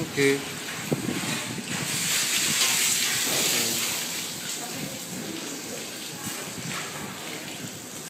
Okay.